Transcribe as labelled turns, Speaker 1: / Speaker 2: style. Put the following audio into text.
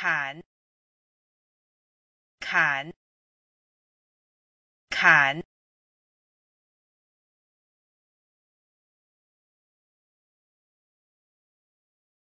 Speaker 1: ขาน ขาน ขาน